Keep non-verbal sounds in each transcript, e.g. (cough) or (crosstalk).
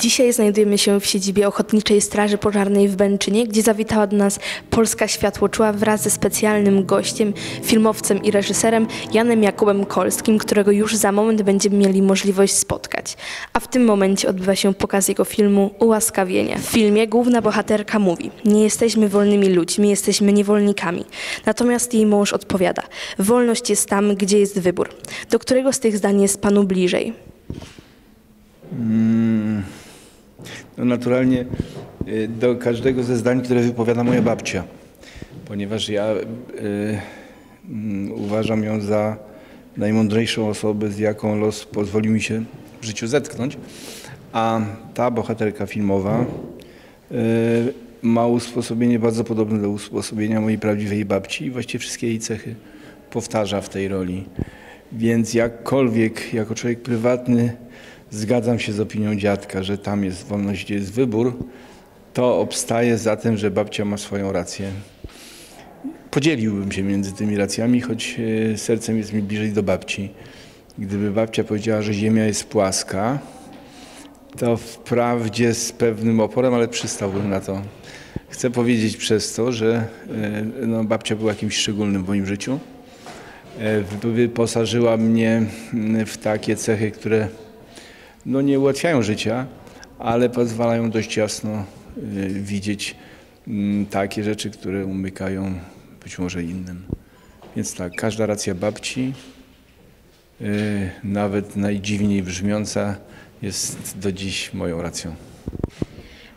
Dzisiaj znajdujemy się w siedzibie Ochotniczej Straży Pożarnej w Bęczynie, gdzie zawitała do nas Polska Światłoczuła wraz ze specjalnym gościem, filmowcem i reżyserem Janem Jakubem Kolskim, którego już za moment będziemy mieli możliwość spotkać. A w tym momencie odbywa się pokaz jego filmu Ułaskawienie. W filmie główna bohaterka mówi: Nie jesteśmy wolnymi ludźmi, jesteśmy niewolnikami. Natomiast jej mąż odpowiada: Wolność jest tam, gdzie jest wybór. Do którego z tych zdań jest panu bliżej? No naturalnie y, do każdego ze zdań, które wypowiada moja babcia, ponieważ ja y, mm, uważam ją za najmądrzejszą osobę, z jaką los pozwolił mi się w życiu zetknąć, a ta bohaterka filmowa y, ma usposobienie bardzo podobne do usposobienia mojej prawdziwej babci i właściwie wszystkie jej cechy powtarza w tej roli. Więc jakkolwiek jako człowiek prywatny zgadzam się z opinią dziadka, że tam jest wolność, gdzie jest wybór, to obstaję za tym, że babcia ma swoją rację. Podzieliłbym się między tymi racjami, choć e, sercem jest mi bliżej do babci. Gdyby babcia powiedziała, że ziemia jest płaska, to wprawdzie z pewnym oporem, ale przystałbym na to. Chcę powiedzieć przez to, że e, no, babcia była kimś szczególnym w moim życiu. E, Wyposażyła mnie w takie cechy, które no, nie ułatwiają życia, ale pozwalają dość jasno y, widzieć mm, takie rzeczy, które umykają być może innym. Więc tak, każda racja babci, y, nawet najdziwniej brzmiąca, jest do dziś moją racją.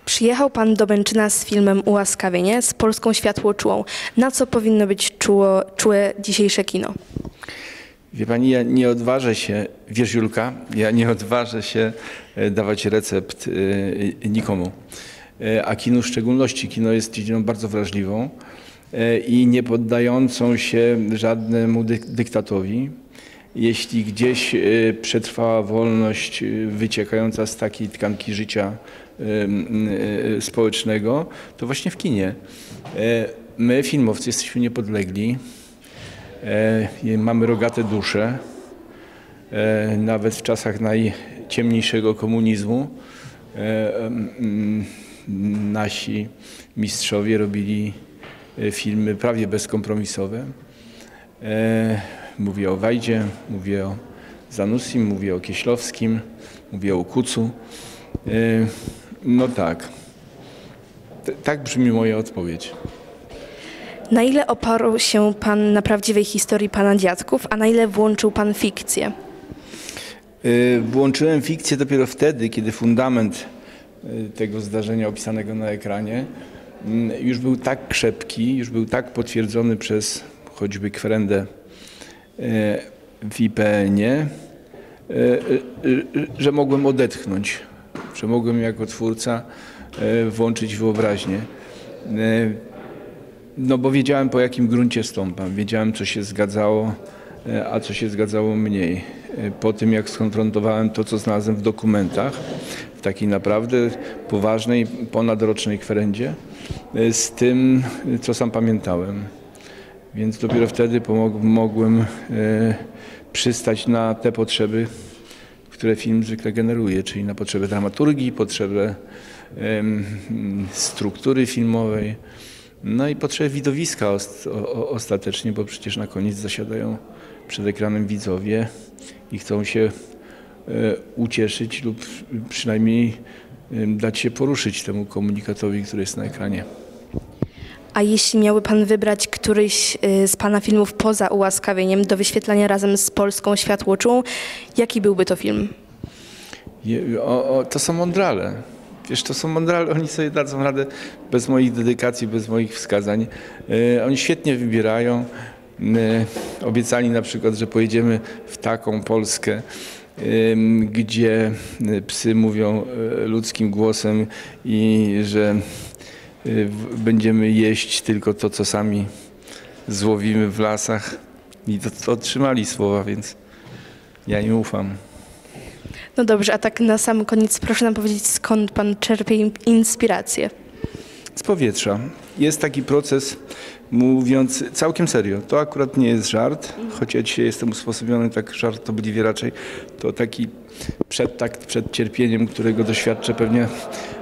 Przyjechał pan do Bęczyna z filmem Ułaskawienie z polską światłoczułą. Na co powinno być czuło, czułe dzisiejsze kino? Wie pani, ja nie odważę się, wiesz Julka, ja nie odważę się e, dawać recept e, nikomu. E, A kinu w szczególności. Kino jest dziedziną bardzo wrażliwą i nie poddającą się żadnemu dyk- dyktatowi. Jeśli gdzieś przetrwała wolność wyciekająca z takiej tkanki życia społecznego, to właśnie w kinie. My, filmowcy, jesteśmy niepodlegli. E, mamy rogate dusze. E, Nawet w czasach najciemniejszego komunizmu e, nasi mistrzowie robili filmy prawie bezkompromisowe. Mówię o Wajdzie, mówię o Zanussim, mówię o Kieślowskim, mówię o Kucu. No tak. Tak brzmi moja odpowiedź. Na ile oparł się pan na prawdziwej historii pana dziadków, a na ile włączył pan fikcję? Y, Włączyłem fikcję dopiero wtedy, kiedy fundament y, tego zdarzenia opisanego na ekranie mm, już był tak krzepki, już był tak potwierdzony przez choćby kwerendę y, w IPN-ie, y, y, y, że mogłem odetchnąć, że mogłem jako twórca y, włączyć wyobraźnię. No bo wiedziałem po jakim gruncie stąpam, wiedziałem co się zgadzało, e, a co się zgadzało mniej. E, Po tym jak skonfrontowałem to, co znalazłem w dokumentach, w takiej naprawdę poważnej, ponadrocznej kwerendzie, e, z tym, co sam pamiętałem. Więc dopiero wtedy mogłem przystać na te potrzeby, które film zwykle generuje, czyli na potrzebę dramaturgii, potrzebę struktury filmowej, no i potrzebę widowiska ostatecznie, bo przecież na koniec zasiadają przed ekranem widzowie i chcą się e, ucieszyć lub przynajmniej dać się poruszyć temu komunikatowi, który jest na ekranie. A jeśli miałby pan wybrać któryś y, z pana filmów poza ułaskawieniem do wyświetlania razem z polską światłoczułą, jaki byłby to film? Je, o, o, to są mądrale. Wiesz, to są mądrale, oni sobie dadzą radę bez moich dedykacji, bez moich wskazań. E, oni świetnie wybierają. E, obiecali na przykład, że pojedziemy w taką Polskę, em, gdzie e, psy mówią e, ludzkim głosem i że e, będziemy jeść tylko to, co sami złowimy w lasach. I to, to otrzymali słowa, więc ja im ufam. No dobrze, a tak na sam koniec proszę nam powiedzieć, skąd pan czerpie in- inspirację? Z powietrza. Jest taki proces, mówiąc całkiem serio, to akurat nie jest żart, choć ja dzisiaj jestem usposobiony tak żartobliwie raczej, to taki przedtakt przed cierpieniem, którego doświadczę pewnie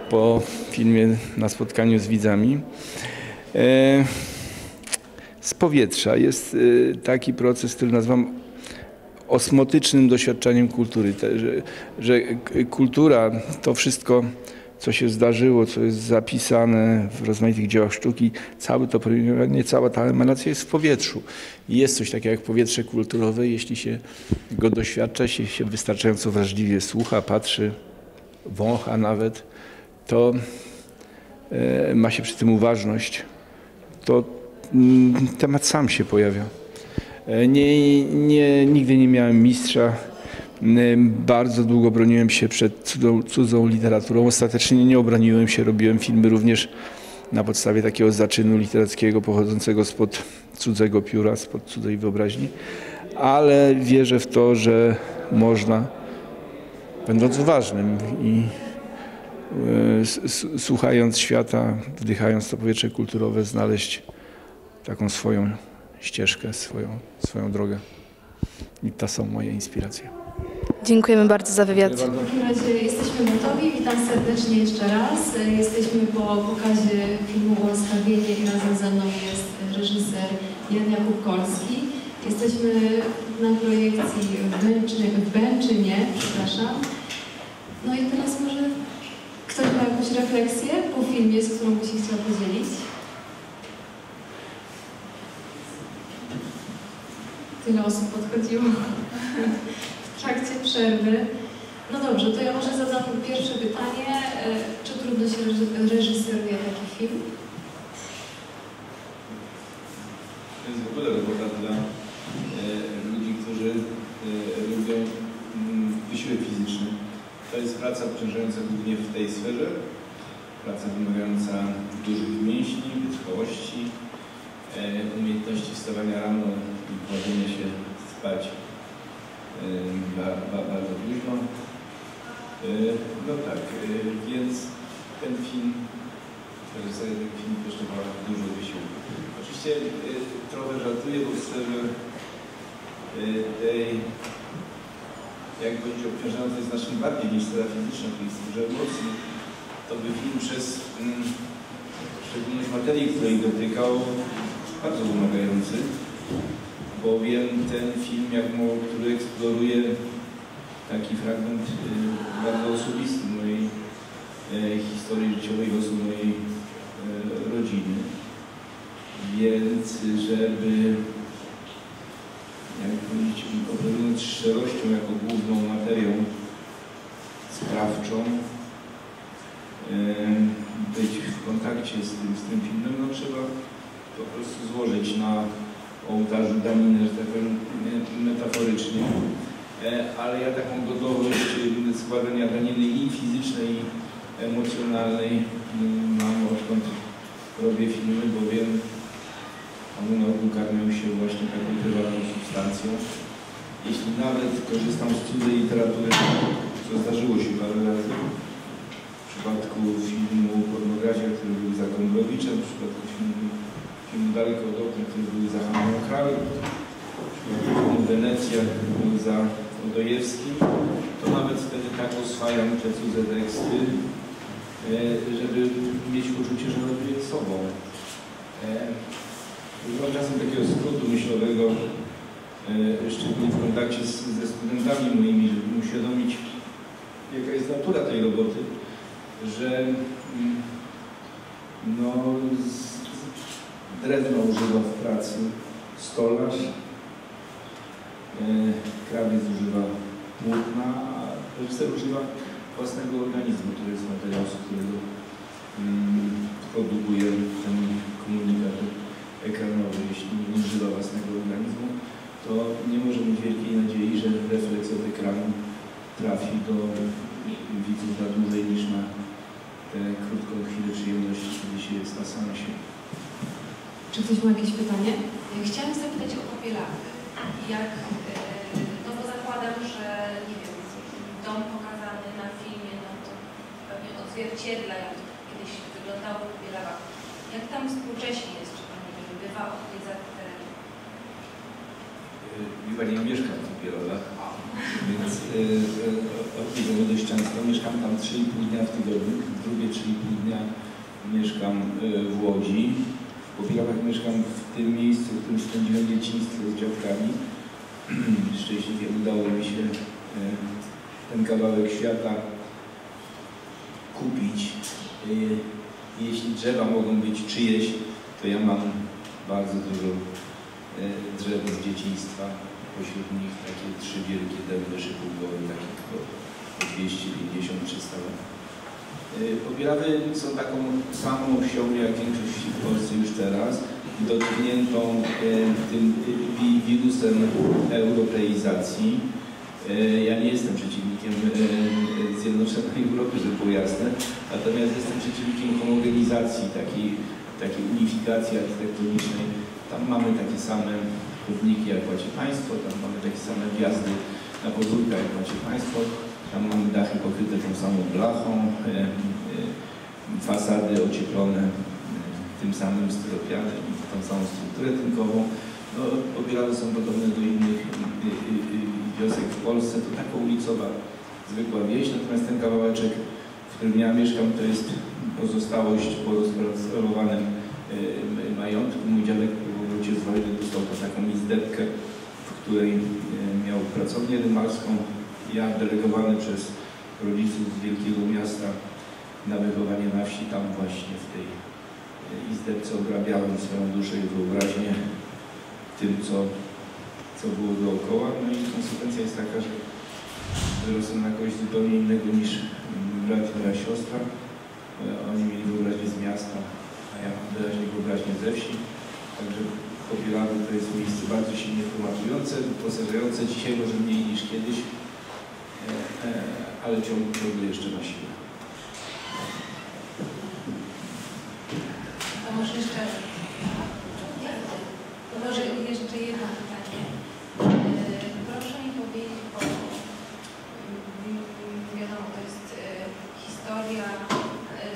po filmie na spotkaniu z widzami. E, z powietrza jest e, taki proces, który nazywam osmotycznym doświadczeniem kultury, że, że kultura to wszystko, co się zdarzyło, co jest zapisane w rozmaitych dziełach sztuki, cały to promieniowanie, cała ta emanacja jest w powietrzu. Jest coś takiego jak powietrze kulturowe, jeśli się go doświadcza, się, się wystarczająco wrażliwie słucha, patrzy, wącha nawet, to e, ma się przy tym uważność, to mm, temat sam się pojawia. E, Nie, nie, nigdy nie miałem mistrza. Mm, Bardzo długo broniłem się przed cudzą, cudzą literaturą. Ostatecznie nie obroniłem się, robiłem filmy również na podstawie takiego zaczynu literackiego pochodzącego spod cudzego pióra, spod cudzej wyobraźni. Ale wierzę w to, że można, będąc uważnym i e, słuchając świata, wdychając to powietrze kulturowe, znaleźć taką swoją ścieżkę, swoją, swoją drogę. I to są moje inspiracje. Dziękujemy bardzo za wywiad. W takim razie jesteśmy gotowi. Witam serdecznie jeszcze raz. Jesteśmy po pokazie filmu Ułaskawienie i razem ze mną jest reżyser Jan Jakub Kolski. Jesteśmy na projekcji w, Bęczy, w Bęczynie, przepraszam. No i teraz może ktoś ma jakąś refleksję po filmie, z którą by się chciał podzielić? Tyle osób podchodziło (laughs) w trakcie przerwy. No dobrze, to ja może zadam pierwsze pytanie. E, Czy trudno się reży- reżyseruje taki film? To jest w ogóle robota dla e, ludzi, którzy e, lubią mm, wysiłek fizyczny. To jest praca obciążająca głównie w tej sferze. Praca wymagająca dużych mięśni, wytrwałości, umiejętności wstawania rano i kładzenia się spać ba, bardzo późno. E, No tak, e, więc ten film, ten film kosztował dużo wysiłku. Oczywiście y, trochę żartuję, bo sferze y, tej, jak będzie obciążająca jest znacznie bardziej niż sfera fizyczna, czyli sferze emocji, to by film przez mm, szczególność materii, której dotykał, bardzo wymagający, bowiem ten film, jak mało który eksploruje taki fragment y, bardzo osobisty mojej y, historii życiowej, losu mojej y, rodziny. Więc żeby jak powiedzieć, operując szczerością jako główną materią sprawczą, em, być w kontakcie z tym, z tym filmem, no trzeba po prostu złożyć na ołtarzu daninę, że tak metaforycznie. E, Ale ja taką gotowość e, składania daniny i fizycznej, i emocjonalnej mm, mam odkąd robię filmy, bo wiem, one na karmią się właśnie taką prywatną substancją. Jeśli nawet korzystam z cudzej literatury, co zdarzyło się parę razy, w przypadku filmu Pornografia, który był za Gombrowiczem, w przypadku filmu, filmu Daleko od okna, który był za przypadku filmu Wenecja, był za Odojewskim, to nawet wtedy tak oswajam te cudze teksty, e, żeby mieć poczucie, że robię sobą. E, Używam czasem takiego skrótu myślowego, e, szczególnie w kontakcie z, ze studentami moimi, żeby im uświadomić, jaka jest natura tej roboty, że mm, no, drewno używa w pracy. Stolarz, e, krawiec używa płótna, a reżyser używa własnego organizmu, to jest materiał, z którego mm, produkuje ten komunikat ekranowy, jeśli nie używa własnego organizmu, to nie może mieć wielkiej nadziei, że refleks od ekranu trafi do widzów na dłużej niż na tę krótką chwilę przyjemności, kiedy się jest na seansie. Czy ktoś ma jakieś pytanie? Chciałam zapytać o papielarny. Jak, e, no bo zakładam, że nie wiem, dom pokazany na filmie, no to pewnie odzwierciedla, jak, kiedyś wyglądało w Bielawach. Jak tam współcześnie jest, czy Pani bywa, odwiedza te Pani, ja mieszkam w Bielolach, więc y, y, odwiedzam go dość często. Mieszkam tam 3,5 dnia w tygodniu, drugie 3,5 dnia mieszkam w Łodzi. W Popielowach mieszkam w tym miejscu, w którym spędziłem dzieciństwo z dziadkami. (clears throat) Szczęśliwie udało mi się y, ten kawałek świata kupić. Y, Jeśli drzewa mogą być czyjeś, to ja mam bardzo dużo e, drzew z dzieciństwa. Pośród nich takie trzy wielkie dęby szypułkowe, takie po po 250-300 lat. E, Pobielawy są taką samą wsią jak większość w Polsce już teraz, dotkniętą e, tym wi- wirusem europeizacji. E, Ja nie jestem przeciwnikiem zjednoczonej Europy, żeby było jasne, natomiast jestem przeciwnikiem homogenizacji, takiej, takiej unifikacji architektonicznej. Tam mamy takie same chodniki, jak macie Państwo, tam mamy takie same wjazdy na podwórka, jak macie Państwo, mamy dachy pokryte tą samą blachą, e, e, fasady ocieplone e, tym samym styropianem tą samą strukturę tynkową. No, Pobielawy są podobne do innych wiosek w Polsce, to taka ulicowa zwykła wieś, natomiast ten kawałeczek, w którym ja mieszkam, to jest pozostałość po rozpracowanym majątku. Mój dziadek po powrocie z wojny dostał taką izdebkę, w której miał pracownię rymarską. Ja delegowany przez rodziców z wielkiego miasta na wychowanie na wsi, tam właśnie w tej y, izdebce obrabiałem swoją duszę i wyobraźnię tym, co, co było dookoła. No i konsekwencja jest taka, że wyrosłem na kogoś zupełnie innego niż brat i moja siostra. E, Oni mieli wyobraźnię z miasta, a ja mam wyraźnie wyobraźnię ze wsi. Także Popielawy to jest miejsce bardzo silnie formatujące, poszerzające dzisiaj może mniej niż kiedyś, e, e, ale ciągle, jeszcze ma siłę. To może jeszcze, może jeszcze jedno pytanie. E, Proszę mi powiedzieć, bo mm, wiadomo, to jest e, historia e,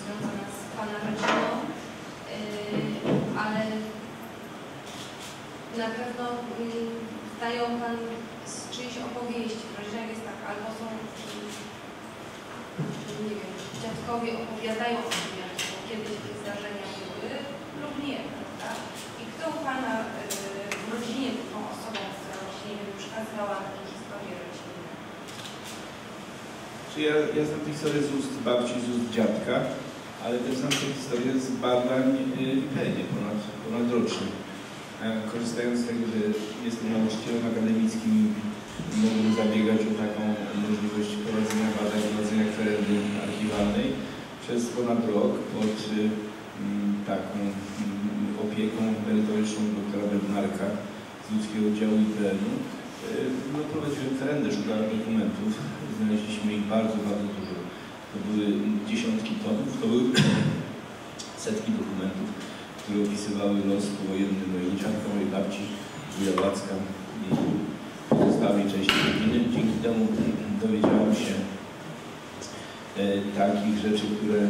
związana z Pana rodziną, e, ale na pewno mm, znają Pan z czyjś opowieści. W rodzinach jest tak, albo są mm, nie wiem, dziadkowie opowiadają o tym, jak to kiedyś te zdarzenia były, lub nie, prawda? I kto u Pana y, w rodzinie był tą osobą, która właśnie, przekazywała takie historie rodzinne? Czy ja, ja znam tę historię z ust babci, z ust dziadka, ale też znam tę historię z badań y, Wikipedii ponad, ponadrocznych. Korzystając z tego, że jestem nauczycielem akademickim, mogłem zabiegać o taką możliwość prowadzenia badań, kwerendy archiwalnej przez ponad rok pod y, mm, taką mm, opieką merytoryczną doktora Bednarka z ludzkiego oddziału IPN-u. Y, No, prowadziłem kwerendę, szukałem dokumentów. Znaleźliśmy ich bardzo, bardzo dużo. To były dziesiątki tomów, to były (coughs) setki dokumentów, które opisywały los wojenny mojego dziadka, mojej babci, wuja Wacka i pozostałej części rodziny. Dzięki temu dowiedziałem się takich rzeczy, które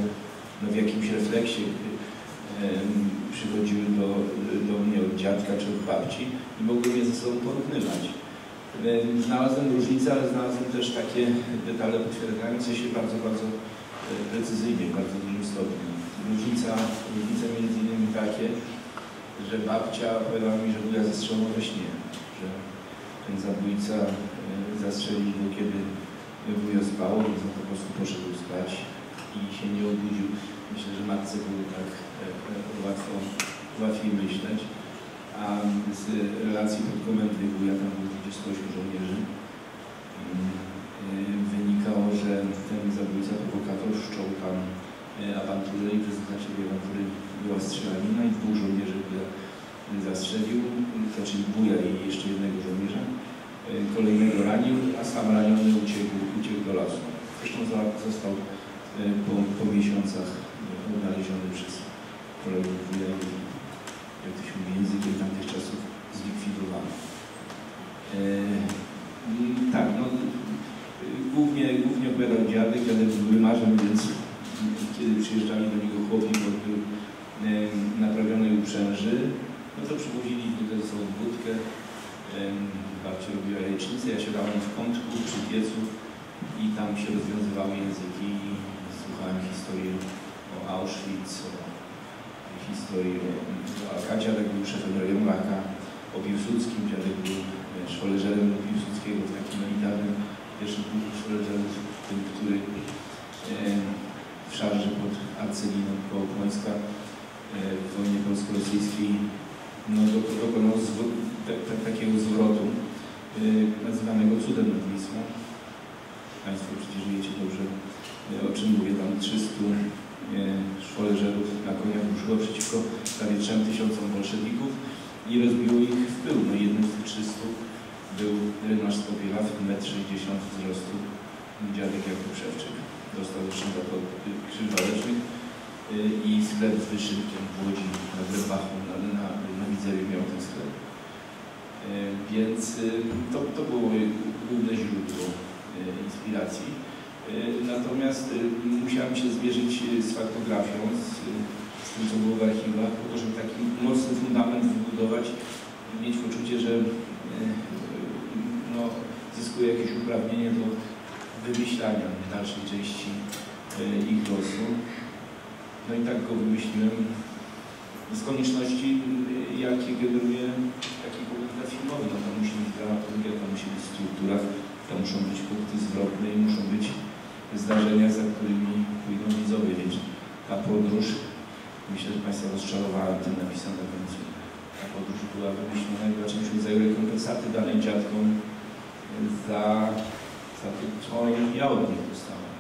no, w jakimś refleksie e, przychodziły do, do mnie od dziadka czy od babci i mogłem je ze sobą porównywać. E, Znalazłem różnice, ale znalazłem też takie detale potwierdzające się bardzo, bardzo e, precyzyjnie, w bardzo dużym stopniu. Różnica, różnice między innymi takie, że babcia powiedziała mi, że wuja zastrzelono we śnie, że ten zabójca e, zastrzelił go, kiedy wujo spał, więc on po prostu poszedł spać i się nie obudził. Myślę, że matce było tak e, e, łatwo, łatwiej myśleć. A z relacji podkomendy wuja, tam było 28 żołnierzy, mm, e, wynikało, że ten zabójca prowokator wszczął tam awanturę i rezultacie tej awantury była strzelanina i dwóch żołnierzy wuja zastrzelił, znaczy wuja i jeszcze jednego żołnierza. E, Kolejnego ranił, a sam raniony uciekł, uciekł do lasu. Zresztą został e, po, po miesiącach e, odnaleziony przez kolegów i jak to się mówi językiem tamtych czasów zlikwidowany. Tak, no, głównie, głównie opowiadał dziadek, dziadek był rymarzem, więc kiedy przyjeżdżali do niego chłopi pod e, naprawionej uprzęży, no to przywozili tutaj sobą wódkę, babcia robiła jajecznicę, ja siadałem w kątku przy piecu i tam się rozwiązywały języki i słuchałem historii o Auschwitz, o historii o, o dziadek był szefem rejonu AK, o Piłsudskim, dziadek był e, szwoleżerem Piłsudskiego takim elitarnym pierwszym pułku szwoleżerów, tym, który e, w szarży pod Arceliną koło Płońska e, w wojnie polsko-rosyjskiej no, do- dokonał zwo- ta- ta- takiego zwrotu nazywanego cudem nad Wisłą. Państwo przecież wiecie dobrze, e, o czym mówię, tam 300 e, szwoleżerów na koniach ruszyło przeciwko prawie 3000 bolszewików i rozbiło ich w pył. No jednym z tych 300 był rymarz z Popiela w 1,60 m wzrostu, dziadek Jakub Szewczyk. Dostał to y, krzyż waleczny y, i sklep z wyszynkiem w Łodzi na Glebachu, na, na, na Widzewie miał ten sklep. Y, Więc y, to, to było główne źródło y, inspiracji. Y, Natomiast y, musiałem się zmierzyć y, z faktografią, z, z tym, co było w archiwach, po to, żeby taki mocny fundament wybudować i mieć poczucie, że no, zyskuję jakieś uprawnienie do wymyślania dalszej części ich losu. No i tak go wymyśliłem z konieczności, jakie generuje filmowy. No to musi być dramaturgia, to musi być struktura, to muszą być punkty zwrotne i muszą być zdarzenia, za którymi pójdą widzowie, więc ta podróż, myślę, że Państwa rozczarowałem tym napisem na końcu. Ta podróż była wymyślona w jakimś rodzaju rekompensaty danej dziadkom za, za to, co ja od nich dostałem.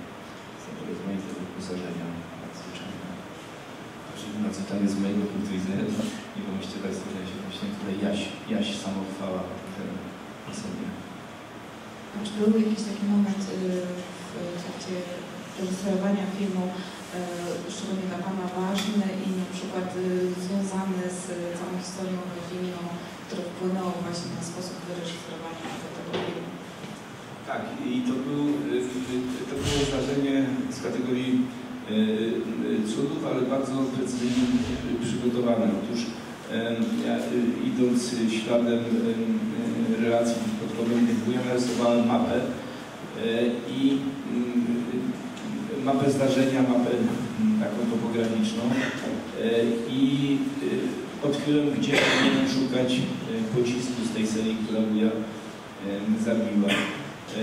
Za te rozmaite wyposażenia nadzwyczajne. Czyli na cytanie z mojego punktu widzenia, nie pomyślcie Państwo, że ja się właśnie tutaj jaś, jaś samochwała ten osobie. Czy był jakiś taki moment y, w trakcie reżyserowania filmu, y, szczególnie dla Pana ważny i na przykład y, związany z całą historią rodzinną, które wpłynęło właśnie na sposób wyreżyserowania tego filmu? Tak, i to, był, y, to było zdarzenie z kategorii cudów, ale bardzo precyzyjnie przygotowane. Otóż ja, y, idąc śladem em, relacji pod kątem wujem, narysowałem mapę i y, mapę zdarzenia, mapę mm, taką topograficzną i odkryłem, gdzie powinienem szukać pocisku z tej serii, która wuja zabiła. E,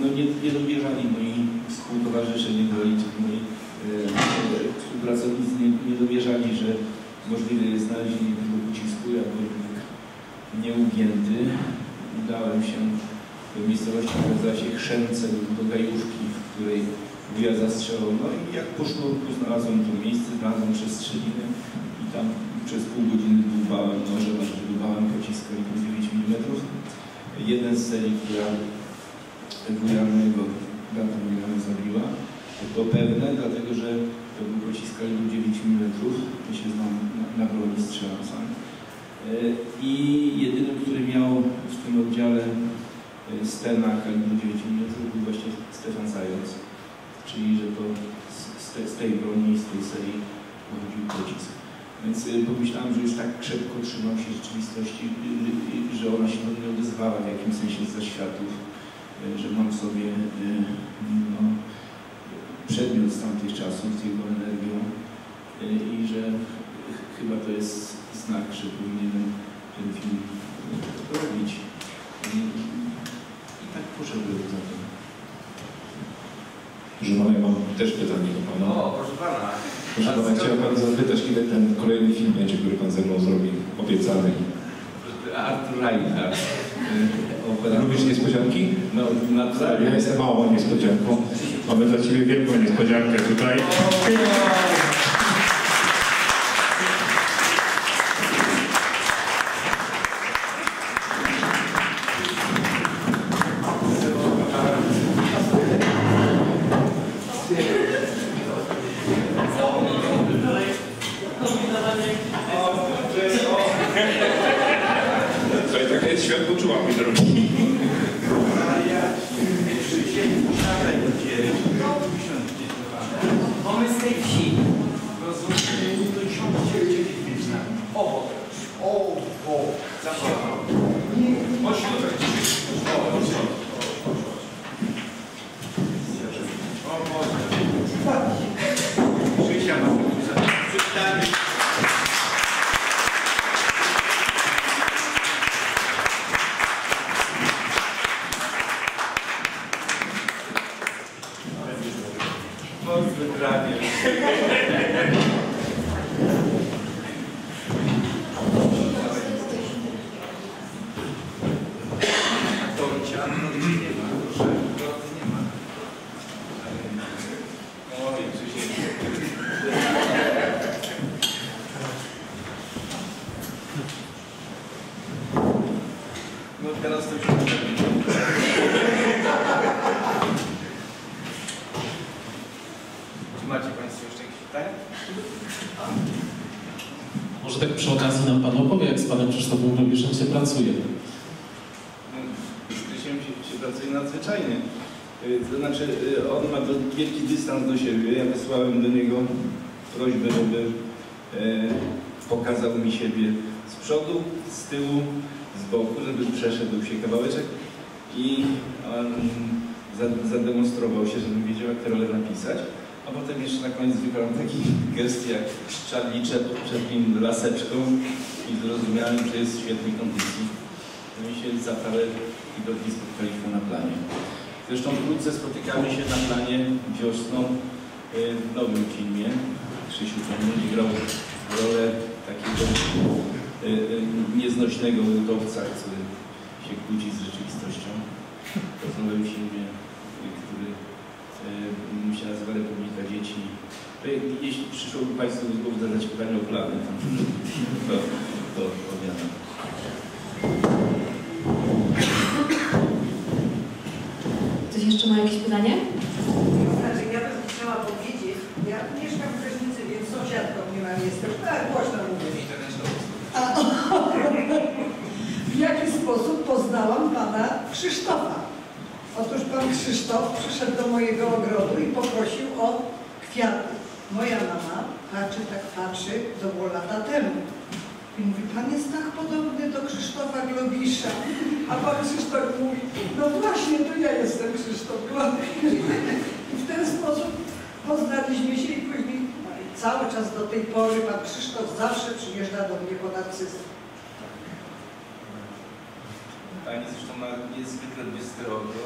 no nie, nie dowierzali moi współtowarzysze, nie dowierzali moi e, współpracownicy, nie, nie dowierzali, że możliwe jest znalezienie tego pocisku, ja byłem tak nieugięty. Udałem się do miejscowości, nazywa się Chrzęce, do, Gajuszki, w której wuja zastrzelał. No i jak poszło, to znalazłem to miejsce, znalazłem przestrzelinę i tam przez pół godziny dłubałem nożem, aż wydubałem pocisk kalibru 9 mm. Jeden z serii, która wuja mojego brata zabiła. To pewne, dlatego że to był pocisk kalibru 9 mm. Ja się znam na, na broni, strzelam. E, I jedynym, który miał w tym oddziale e, stena kalibru 9 mm był właśnie Stefan Zając. Czyli, że to z, z, te, z tej broni, z tej serii pochodził pocisk. Więc y, pomyślałem, że już tak krzepko trzymam się rzeczywistości, że ona się do mnie odezwała w jakimś sensie ze światów, y, że mam w sobie no, przedmiot z tamtych czasów z jego energią y, i że ch- chyba to jest znak, że powinienem ten film y, robić. I, i tak poszedłem za tym. Proszę pana, ja mam też pytanie do pana. O, proszę pana. Proszę pana, chciałem pana zapytać, kiedy ten kolejny film będzie, który pan ze mną zrobi, obiecany. Artur Reinhardt. (laughs) Lubisz niespodzianki? No, na Ja jestem małą niespodzianką. Mamy dla ciebie wielką niespodziankę tutaj. Słuchaj, taka jest świat poczuła, mój drogi. Pomysł tej No teraz to już Czy macie Państwo jeszcze jakieś pytania? Może tak przy okazji nam Pan opowie, jak z Panem Krzysztofem Grobiszem się pracuje. No, Z Pracuje nadzwyczajnie. Y, To znaczy, y, on ma wielki dystans do siebie. Ja wysłałem do niego prośbę, żeby e, pokazał mi siebie z przodu, z tyłu, z boku, żeby przeszedł się kawałeczek i on za- zademonstrował się, żebym wiedział, jak tę rolę napisać. A potem jeszcze na koniec wykonał taki gest jak przed nim laseczką i zrozumiałem, że jest w świetnej kondycji. No i się zapale widocznie spotkaliśmy na planie. Zresztą wkrótce spotykamy się na planie wiosną y, w nowym filmie. Krzysiu będzie grał rolę takiego y, y, nieznośnego ludowca, który się kłóci z rzeczywistością. To w nowym filmie, y, który y, się nazywa Republika Dzieci. Jeśli przyszłoby Państwu do głowy zadać pytanie o plany, to, to odpowiadam. Jeszcze ma jakieś pytanie? Znaczy, ja bym chciała powiedzieć, ja mieszkam w Kraśnicy, więc sąsiadką nie mam jestem, tak głośno mówię. A, (laughs) w jaki sposób poznałam pana Krzysztofa? Otóż pan Krzysztof przyszedł do mojego ogrodu i poprosił o kwiaty. Moja mama patrzy, tak patrzy, to było lata temu. I mówi, pan jest tak podobny do Krzysztofa Globisza. A pan Krzysztof mówi, no właśnie, to ja jestem Krzysztof Globisz. I w ten sposób poznaliśmy się i później no cały czas do tej pory pan Krzysztof zawsze przyjeżdża do mnie po narcyzm. Pani zresztą ma niezwykle bystre oko.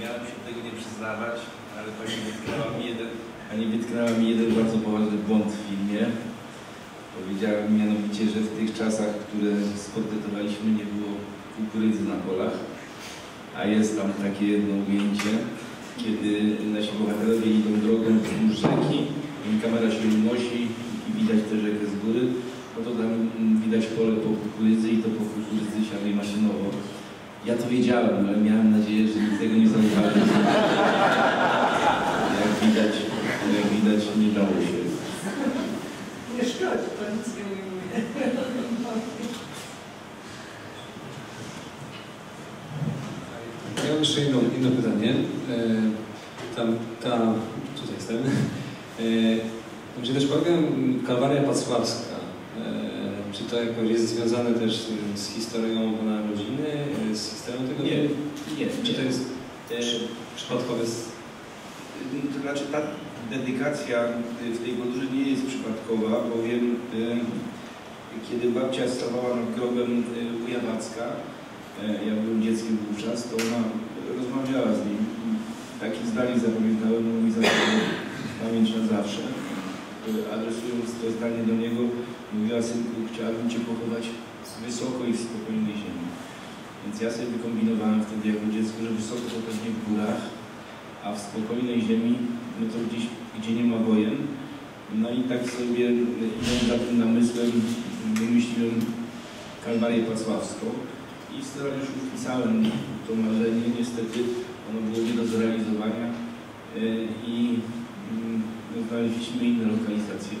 Miałem się tego nie przyznawać, ale pani wytknęła mi jeden, pani wytknęła mi jeden bardzo poważny błąd w filmie. Powiedziała mi mianowicie, że w tych czasach, które sportretowaliśmy, nie było kukurydzy na polach, a jest tam takie jedno ujęcie, kiedy nasi bohaterowie idą drogą wzdłuż rzeki, i kamera się unosi i widać tę rzekę z góry, no to tam widać pole po kukurydzy i to po kukurydzy sianej maszynowo. Ja to wiedziałem, ale miałem nadzieję, że nikt tego nie zauważy. (laughs) Jak widać, jak widać nie dało się. Nie szkodzi, to nic nie ujmuje. Ja mam jeszcze inną, inne pytanie. E, Tam, ta, tutaj jestem. E, się też polega Kalwaria Pacławska. E, Czy to jakoś jest związane też z historią pana rodziny, z historią tego? Nie, nie, Czy to jest E, przy- przypadkowe? Znaczy ta dedykacja y, w tej godurze nie jest przypadkowa, bowiem y, kiedy babcia stawała nad grobem y, wuja Wacka, y, ja byłem dzieckiem wówczas, to ona rozmawiała z nim. Takie zdanie zapamiętałem, mówi za pamięć na zawsze. Adresując to zdanie do niego, mówiła synku, chciałabym Cię pochować wysoko i w spokojnej ziemi. Więc ja sobie wykombinowałem wtedy jako dziecko, że wysoko to pewnie w górach, a w spokojnej ziemi, no to gdzieś, gdzie nie ma wojen. No i tak sobie idąc za tym namysłem wymyśliłem Kalwarię Pacławską i scenariuszu wpisałem to marzenie. Niestety ono było nie do zrealizowania yy, i mm, no, znaleźliśmy inne lokalizacje,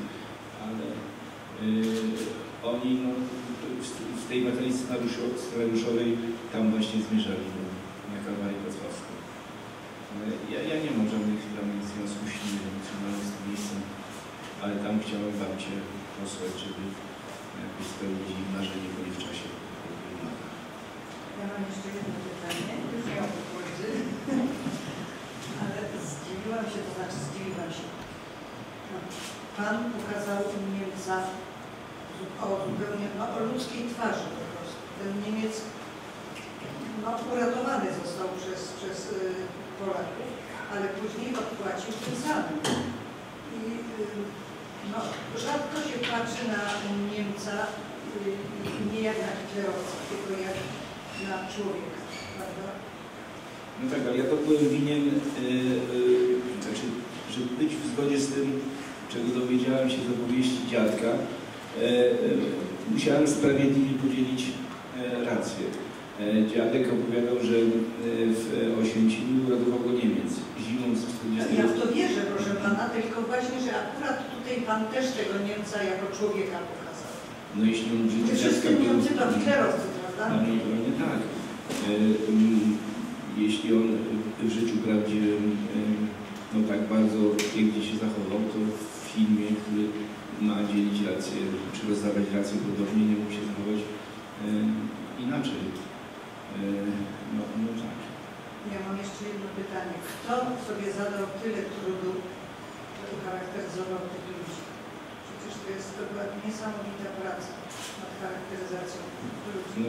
ale yy, oni no, w- w tej materii scenariuszo- scenariuszowej tam właśnie zmierzali do, na Kalwarię Pacławską. Ja, ja nie mam żadnych, żadnych związków silnych emocjonalnych z tym miejscem, ale tam chciałem babcię posłać, żeby jakoś spełnić marzenie, bo nie w czasie. jeszcze jedno pytanie, już miał odpowiedzi, ale zdziwiłam się, to znaczy zdziwiłam się. No, Pan pokazał Niemca o zupełnie no, o ludzkiej twarzy po prostu. Ten Niemiec no, uratowany został przez, przez y, Polaków, ale później odpłacił tym samym. I y, no, rzadko się patrzy na Niemca y, nie jak na hitlerowca, tylko jak na człowieka, prawda? No tak, ale ja to byłem winien, yy, yy, znaczy, żeby być w zgodzie z tym, czego dowiedziałem się z opowieści dziadka, yy, musiałem sprawiedliwie podzielić yy, rację. Dziadek opowiadał, że yy, w Oświęcimiu uratował go Niemiec zimą z 40 Ja w to wierzę, proszę pana, tylko właśnie, że akurat tutaj pan też tego Niemca jako człowieka pokazał. No jeśli on dziecka wszyscy Niemcy to hitlerowcy, prawda? No naturalnie tak. E, Jeśli on w życiu prawdziwym e, no tak bardzo pięknie się zachował, to w filmie, który ma dzielić rację, czy rozdawać rację podobnie, nie mógł się zachować e, inaczej. E, No, no tak. Ja mam jeszcze jedno pytanie. Kto sobie zadał tyle trudu, że ucharakteryzował tych ludzi? Przecież to jest to była niesamowita praca nad charakteryzacją ludzi. No,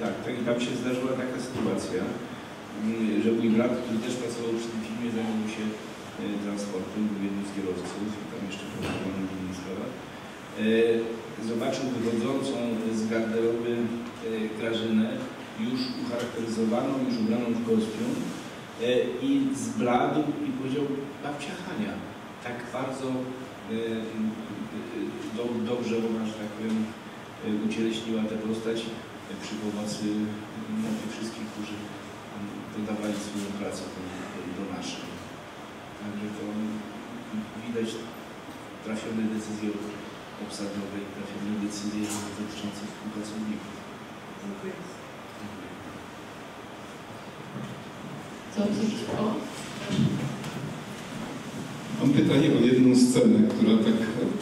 tak, tak, i tam się zdarzyła taka sytuacja, mm, że mój brat, który też pracował przy tym filmie, zajmował się e, transportem, był jednym z kierowców i tam jeszcze pracował w innych sprawach. Zobaczył wychodzącą z garderoby e, Grażynę, już ucharakteryzowaną, już ubraną w kostium e, i zbladł i powiedział, babcia Hania, tak bardzo e, do, dobrze ona, że tak powiem, e, ucieleśniła tę postać przy pomocy no, tych wszystkich, którzy dodawali swoją pracę do, do naszej. Także to widać trafione decyzje obsadowe i trafione decyzje dotyczące współpracowników. Dziękuję. Co coś o? Mam pytanie o jedną scenę, która tak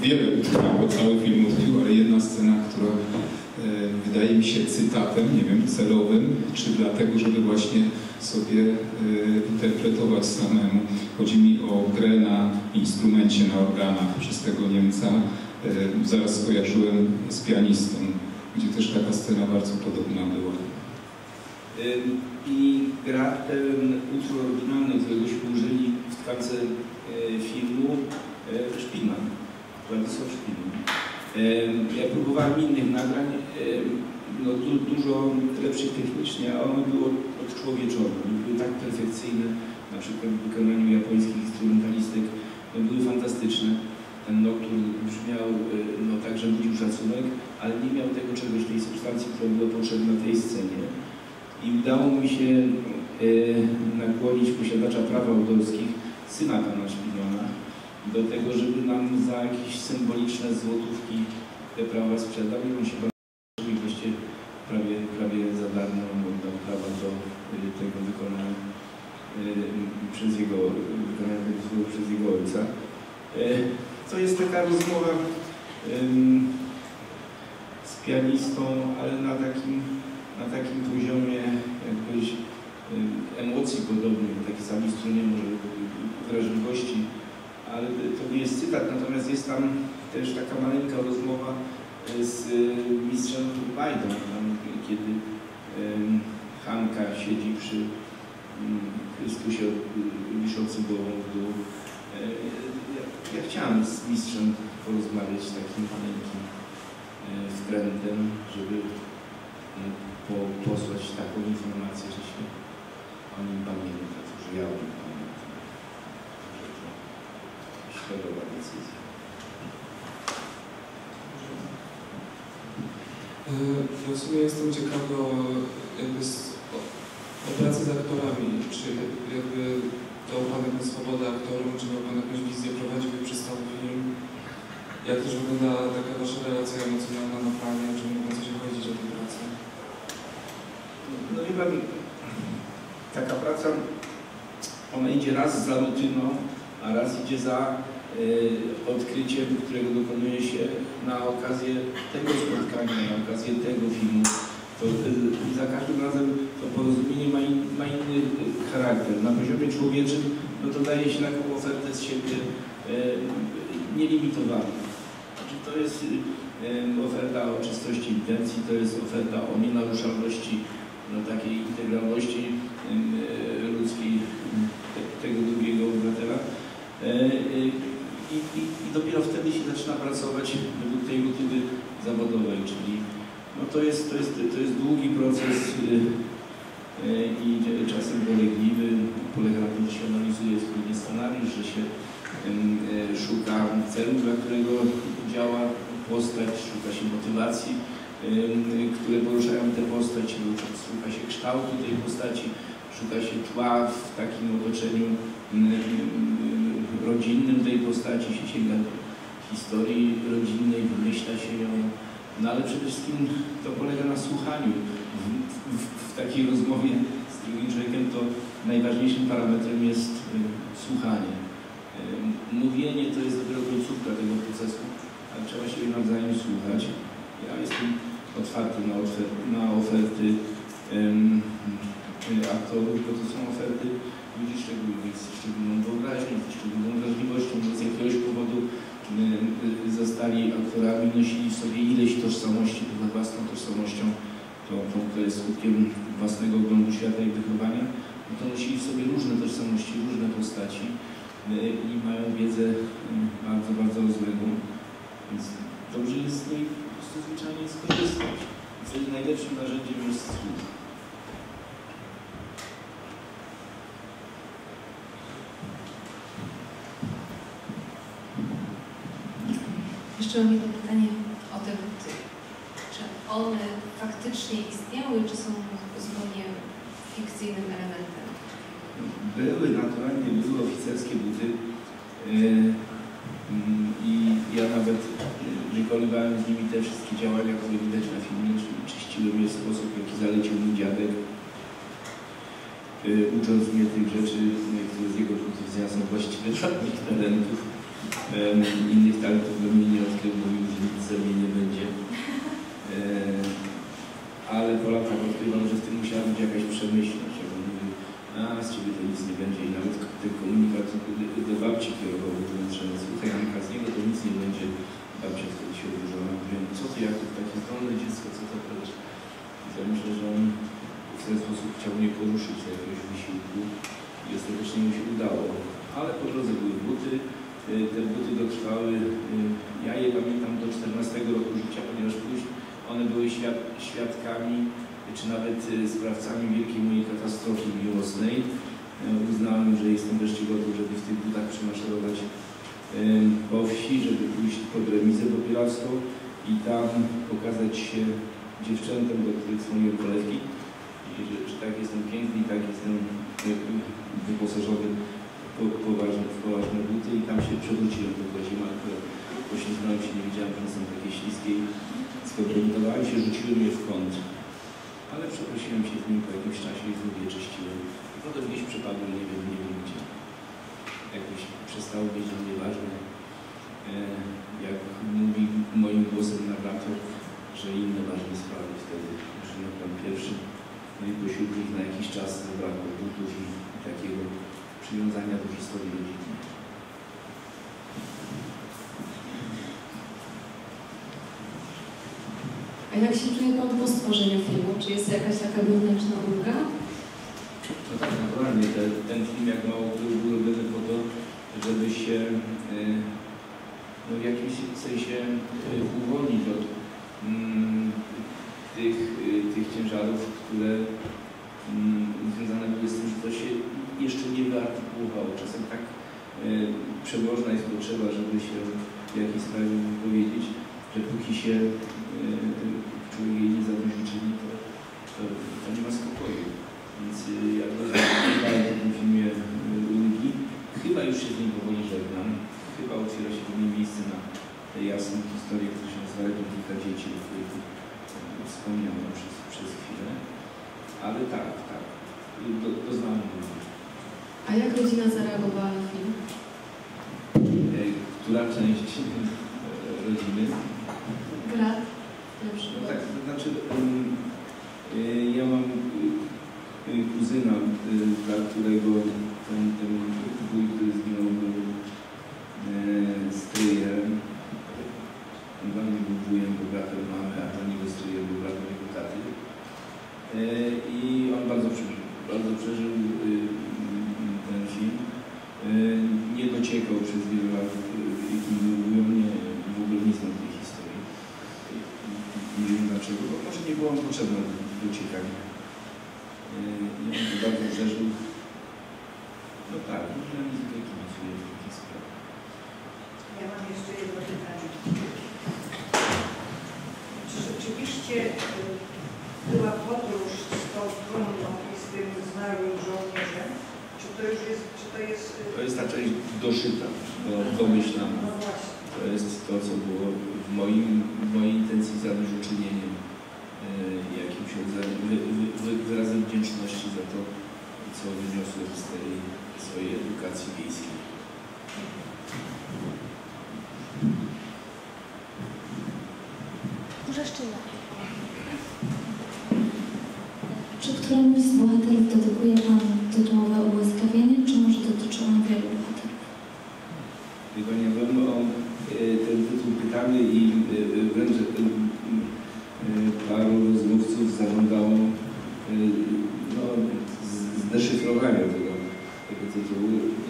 wiele utrwała, cały film utkwił, ale jedna scena, która e, wydaje mi się cytatem, nie wiem, celowym, czy dlatego, żeby właśnie sobie e, interpretować samemu. Chodzi mi o grę na instrumencie, na organach przez tego Niemca. E, zaraz skojarzyłem z pianistą, gdzie też taka scena bardzo podobna była. I gra ten utwór oryginalny, któregośmy użyli w tkance e, filmu e, Szpilman, Władysław Szpilman. Ym, Ja próbowałem innych nagrań, no, du, dużo lepszych technicznie, a one były odczłowieczone, one były tak perfekcyjne, na przykład w wykonaniu japońskich instrumentalistek, były fantastyczne. Ten noktur brzmiał e, no, tak, że budził szacunek, ale nie miał tego czegoś, tej substancji, która była potrzebna tej scenie. I udało mi się e, nakłonić posiadacza praw autorskich, syna pana Szpilona, do tego, żeby nam za jakieś symboliczne złotówki te prawa sprzedał i on się bardzo prawie, prawie za darmo oddał prawa do e, tego wykonania e, przez jego, przez jego ojca. To jest taka rozmowa z pianistą, ale na takim na takim poziomie jakbyś y, emocji podobnych, taki sam strunie może wrażliwości, ale to nie jest cytat, natomiast jest tam też taka maleńka rozmowa y, z y, mistrzem Bajdą, kiedy Hanka siedzi przy ym, Chrystusie wiszącym głową w dół. Y, Ja, ja chciałem z mistrzem porozmawiać takim maleńkim y, wtrętem, żeby y, po, posłać taką informację, że się o nim pamięta, że ja o nim pamiętam. Że to świadoma decyzja. E, w sumie jestem ciekawy o, jakby o, o pracy z aktorami. Czy jakby dał Pan jakąś swobodę aktorom, czy miał Pan jakąś wizję, prowadził przez cały film? Jak też wygląda taka Wasza relacja emocjonalna na planie? Czy mógł Pan coś powiedzieć o tej pracy? Taka praca, ona idzie raz za rutyną, a raz idzie za y, odkryciem, którego dokonuje się na okazję tego spotkania, na okazję tego filmu. to y, za każdym razem to porozumienie ma, in, ma inny y, charakter. Na poziomie człowieczym no to daje się taką ofertę z siebie e, nielimitowaną. Znaczy to jest y, oferta o czystości intencji, to jest oferta o nienaruszalności, no takiej integralności e, ludzkiej tego drugiego obywatela. E, e, i, i, I dopiero wtedy się zaczyna pracować według tej rutyny zawodowej, czyli no to, jest, to, jest, to jest długi proces i czasem dolegliwy. Polega na tym, że się analizuje wspólnie scenariusz, że się szuka celu, dla którego działa postać, szuka się motywacji, które poruszają tę postać, szuka się kształtu tej postaci, szuka się tła w takim otoczeniu ym, ym, rodzinnym tej postaci, się sięga do historii rodzinnej, wymyśla się ją, no ale przede wszystkim to polega na słuchaniu. W, w, w takiej rozmowie z drugim człowiekiem to najważniejszym parametrem jest słuchanie. Mówienie to jest dopiero końcówka tego procesu, ale trzeba się nawzajem słuchać. Ja jestem otwarty na, ofer na oferty y, aktorów, bo to są oferty ludzi szczególnych, z szczególną wyobraźnią, z szczególną wrażliwością, bo z jakiegoś powodu y, zostali aktorami, nosili w sobie ileś tożsamości, poza własną tożsamością, to, to, to jest skutkiem własnego oglądu świata i wychowania, no to nosili w sobie różne tożsamości, różne postaci y, i mają wiedzę y, bardzo, bardzo rozległą, więc dobrze jest z po prostu zwyczajnie skorzystać. Wtedy najlepszym narzędziem jest słuch. Jeszcze mam jedno pytanie o te buty. Czy one faktycznie istniały, czy są zupełnie fikcyjnym elementem? Były naturalnie, były oficerskie buty yy, mm, i ja nawet wykonywałem z nimi te wszystkie działania, które widać na filmie, czyli czyściłem je w sposób, jaki zalecił mój dziadek, yy, ucząc mnie tych rzeczy, które z jego punktu widzenia są właściwe dla moich talentów. Innych talentów bym mnie nie odkrył, mówił, że nic ze mnie nie będzie. E, ale po latach odkrywam, że w tym musiała być jakaś przemyślność. Ja a z ciebie to nic nie będzie i nawet ten komunikat do, do babci kierował, mówiąc, że słuchaj Anka, z niego to nic nie będzie. Babcia wtedy się oburzyła, mówię, co ty, jak to takie zdolne dziecko, co to powiesz? I ja myślę, że on w ten sposób chciał mnie poruszyć do jakiegoś wysiłku i ostatecznie mu się udało. Ale po drodze były buty, Y, te buty dotrwały, y, ja je pamiętam do 14 roku życia, ponieważ później one były świad świadkami, czy nawet y, sprawcami wielkiej mojej katastrofy miłosnej. Uznałem, że jestem wreszcie gotów, żeby w tych butach przemaszerować po wsi, żeby pójść pod remizę popielaską i tam pokazać się dziewczętom, do których dzwoniły koledki. I że, że tak jestem piękny i tak jestem wyposażony po, poważne, w poważne buty i tam się przewróciłem po godzinie, akurat poślizgnąłem się, nie wiedziałem, że są takie śliskie i skompromitowałem się, rzuciłem je w kąt. Ale przeprosiłem się z nim po jakimś czasie i znów je czyściłem. Potem gdzieś przepadłem, nie wiem, nie wiem gdzie. Jakoś przestało być dla mnie ważne. E, jak mówi moim głosem narrator, że inne ważne sprawy wtedy, ja tam pierwszy, no i pośród nich na jakiś czas zabrakło butów i takiego przywiązania do historii rodzinnej. A jak się czuje Pan po stworzeniu filmu? Czy jest jakaś taka wewnętrzna ulga? Tak, naturalnie. Te, ten film jak mało był robiony po to, żeby się e, no, w jakimś sensie e, uwolnić od mm, tych, e, tych ciężarów, które mm, związane były z tym, że to się jeszcze nie wyartykułowało. Czasem tak przebożna jest potrzeba, żeby się w jakiejś sprawie wypowiedzieć, że póki się e, człowiek nie zadośćuczyni, to, to, to nie ma spokoju. Więc e, ja rozmawiałem o tym filmie e, Ulgi. Chyba już się z nim powoli żegnam. Chyba otwiera się w nim miejsce na jasną historię, która się nazywa Republika Dzieci, o której tu e, wspomniałem przez, przez chwilę. Ale tak, tak. Do, doznałem ulgi. A jak rodzina zareagowała na film? Która część rodziny? Brat na No tak, to znaczy um, bohater Eh, kuzyna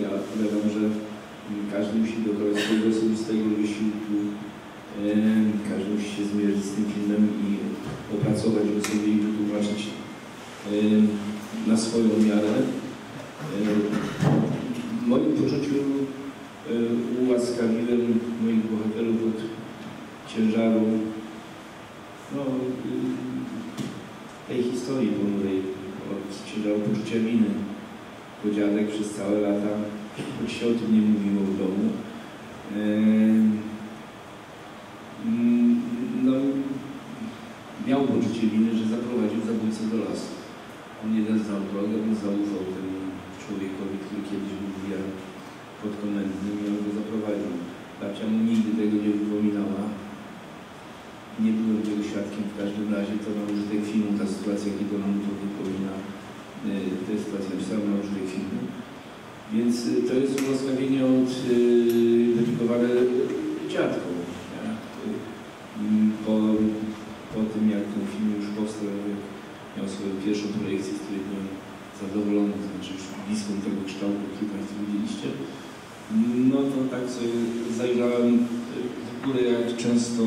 Ja odpowiadam, że każdy musi dokonać swojego osobistego wysiłku, każdy musi się zmierzyć z tym filmem i opracować go sobie i wytłumaczyć na swoją miarę. W moim poczuciu ułaskawiłem moich bohaterów od ciężaru no, y, tej historii ponurej, od ciężaru poczucia winy. Bo dziadek przez całe lata, choć się o tym nie mówiło w domu, no, miał poczucie winy, że zaprowadził zabójcę do lasu. On jeden znał drogę, on zaufał temu człowiekowi, który kiedyś był wiarą podkomendnym i on go zaprowadził. Babcia mu nigdy tego nie wypominała. Nie byłem tego świadkiem w każdym razie, to na użytek filmu ta sytuacja, kiedy ona mu to wypomina, to jest sytuacja napisana na użytek filmu. Więc y, to jest ułaskawienie od yy, dedykowane dziadkom. tak? Yy, Po, po tym, jak ten film już powstał, miał swoją pierwszą projekcję, z której byłem zadowolony, znaczy już bliską tego kształtu, który Państwo widzieliście, no to tak sobie zajrzałem w górę, jak często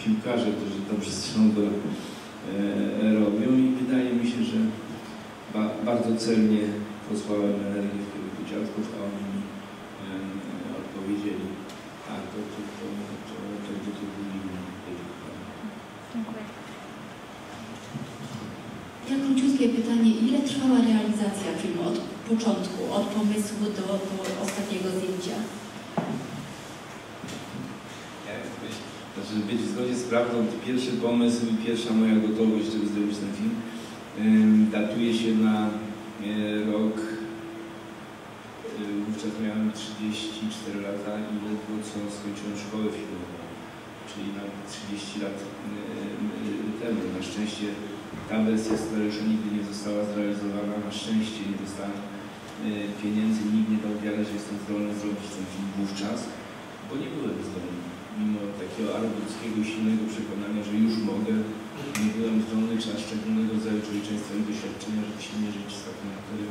piłkarze, którzy dobrze strzelą e, robią i wydaje mi się, że ba, bardzo celnie posłałem energię w kierunku dziadków, a oni mi e, odpowiedzieli, tak, to, to, to, to, to, to, to byli. Dziękuję. Ja króciutkie pytanie, ile trwała realizacja filmu od początku, od pomysłu do, do ostatniego zdjęcia? Znaczy być w zgodzie z prawdą, to pierwszy pomysł i pierwsza moja gotowość, żeby zrobić ten film, datuje się na e, rok, wówczas miałem 34 lata i ledwo co skończyłem szkołę filmową, czyli na 30 lat temu. Na szczęście ta wersja scenariusza nigdy nie została zrealizowana, na szczęście nie dostałem y, pieniędzy, nikt nie dał wiary, że jestem zdolny zrobić ten film wówczas, bo nie byłem zdolny. Mimo takiego arabskiego silnego przekonania, że już mogę, nie byłem zdolny, trzeba szczególnego rodzaju człowieczeństwa i doświadczenia, żeby się mierzyć z taką materią.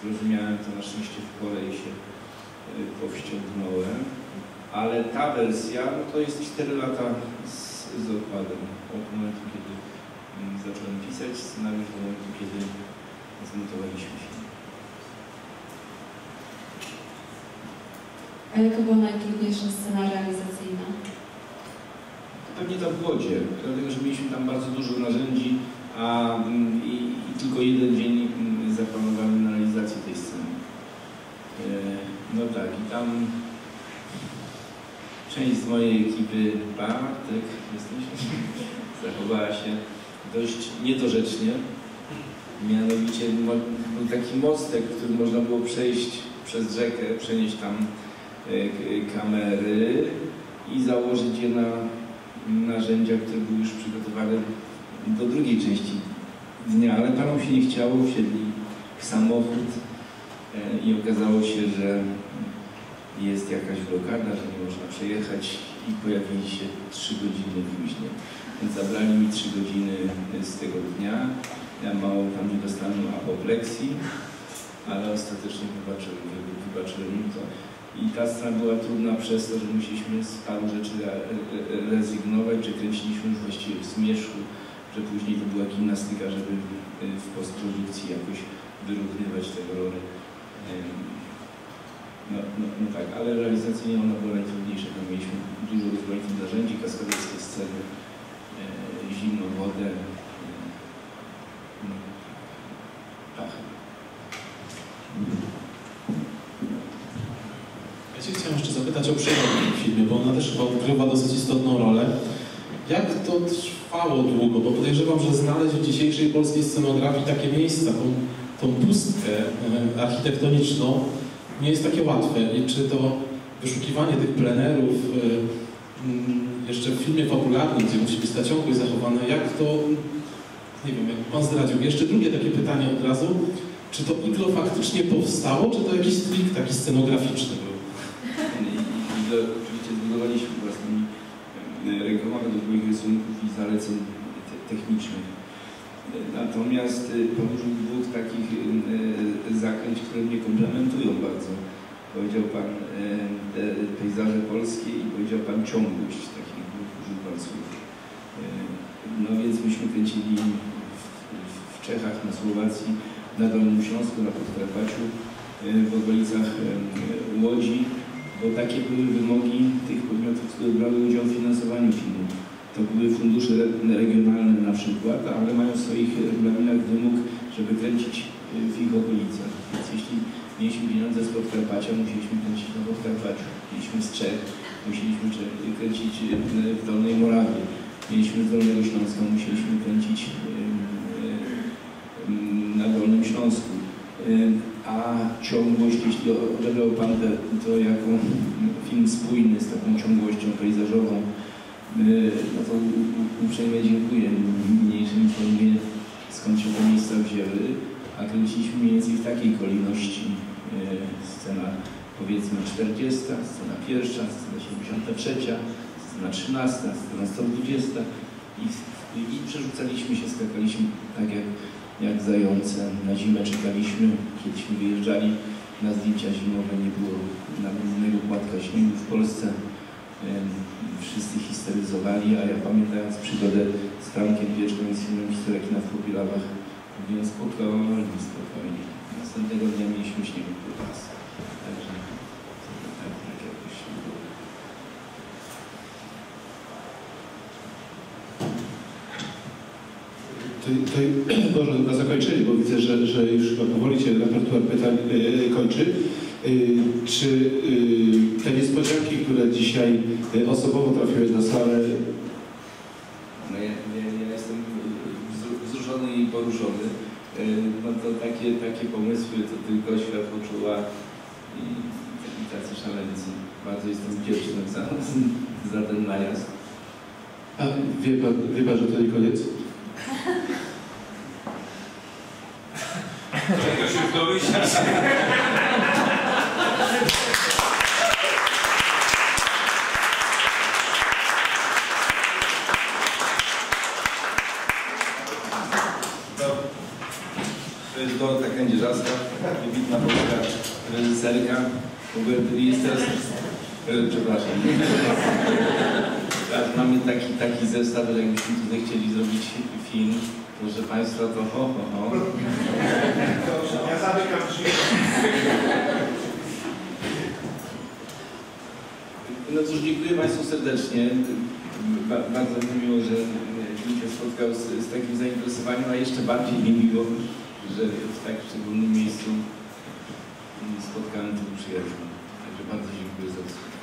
Zrozumiałem to na szczęście w pole i się y, powściągnąłem. Ale ta wersja, no to jest 4 lata z, z odpadem. Od momentu, kiedy mm, zacząłem pisać scenariusz, do momentu, kiedy zmontowaliśmy film. A jaka była najtrudniejsza scena realizacyjna? Ta w Łodzie, dlatego że mieliśmy tam bardzo dużo narzędzi, a mm, i, i tylko jeden dzień mm, zaplanowany na realizację tej sceny. E, no tak, i tam część z mojej ekipy, Bartek, jesteś, (laughs) zachowała się dość niedorzecznie. Mianowicie był taki mostek, który można było przejść przez rzekę, przenieść tam e, kamery i założyć je na narzędzia, które były już przygotowane do drugiej części dnia, ale panom się nie chciało, wsiedli w samochód e, i okazało się, że jest jakaś blokada, że nie można przejechać i pojawili się trzy godziny później. więc zabrali mi trzy godziny z tego dnia. Ja mało tam nie dostałem apopleksji, ale ostatecznie wybaczyłem, wy- wybaczyłem to. I ta scena była trudna przez to, że musieliśmy z paru rzeczy re- re- rezygnować, że kręciliśmy już właściwie w zmierzchu, że później to była gimnastyka, żeby w, w postprodukcji jakoś wyrównywać te. Em, No, no, no tak, ale realizacyjnie ona była najtrudniejsza. Tam mieliśmy dużo rozmaitych narzędzi, kaskaderskie sceny, e, zimną wodę, e, no, pachy. Ja Cię chciałem jeszcze zapytać o przygodę w filmie, bo ona też chyba odgrywa dosyć istotną rolę. Jak to trwało długo? Bo podejrzewam, że znaleźć w dzisiejszej polskiej scenografii takie miejsca, tą, tą pustkę e, architektoniczną nie jest takie łatwe. I czy to wyszukiwanie tych plenerów e, mm, jeszcze w filmie fabularnym, gdzie musi być ta ciągłość zachowana, jak to, nie wiem, jak Pan zdradził. Jeszcze drugie takie pytanie od razu. Czy to iglo faktycznie powstało, czy to jakiś trik taki scenograficzny zbudowaliśmy własnymi rękoma według moich rysunków i zaleceń te, technicznych. Natomiast e, poruszył dwóch takich e, zakręć, które mnie komplementują bardzo. Powiedział Pan pejzaże polskie i powiedział Pan ciągłość, takich dwóch użył Pan słów. No więc myśmy kręcili w, Czechach, na Słowacji, na Dolnym Śląsku, na Podkarpaciu, w okolicach Łodzi, bo takie były wymogi tych podmiotów, które brały udział w finansowaniu filmu. To były fundusze re- regionalne na przykład, ale mają w swoich regulaminach wymóg, żeby kręcić y, w ich okolicach. Więc jeśli mieliśmy pieniądze z Podkarpacia, musieliśmy kręcić na Podkarpaciu. Mieliśmy z Czech, musieliśmy kręcić y, w Dolnej Morawie. Mieliśmy z Dolnego Śląska, musieliśmy kręcić y, na Dolnym Śląsku. A ciągłość, jeśli odebrał Pan te, to jako film spójny z taką ciągłością pejzażową, y, no to uprzejmie dziękuję. Niniejszym informuję, skąd się te miejsca wzięły, a kręciliśmy mniej więcej w takiej kolejności. y, Scena powiedzmy 40, scena pierwsza, scena 73, scena 13, scena 120 i, i przerzucaliśmy się, skakaliśmy tak jak jak zające. Na zimę czekaliśmy, kiedyśmy wyjeżdżali na zdjęcia zimowe, nie było nawet innego płatka śniegu w Polsce. Wszyscy histeryzowali, a ja pamiętając przygodę z Frankiem Pieczką i z filmem Historia w Popilawach, mówiłem spokojnie, spokojnie. Następnego dnia mieliśmy śniegu po raz. Także tak, tak jakoś było. To, to może na zakończenie, bo widzę, że, że już chyba powoli się repertuar pytań e, kończy. E, czy e, te niespodzianki, które dzisiaj e, osobowo trafiły na salę, No ja, ja, ja jestem wzru- wzruszony i poruszony. E, No to takie, takie pomysły to tylko światłoczuła i, i tacy szaleńcy. Bardzo jestem wdzięczny za, za ten najazd. a wie pan, wie pan, że to nie koniec? (laughs) Domyślić? To jest Dorota Kędzierzawska, wybitna polska reżyserka. Jest teraz... e, Przepraszam. Teraz mamy taki, taki zestaw, że jakbyśmy tutaj chcieli zrobić film, proszę Państwa, to ho, ho, ho. Dobrze, ja zamykam drzwi. No cóż, dziękuję Państwu serdecznie. Ba bardzo mi miło, że film się spotkał z, z takim zainteresowaniem, a jeszcze bardziej mi miło, że w tak szczególnym miejscu spotkałem tylu przyjaciół. Także bardzo dziękuję za.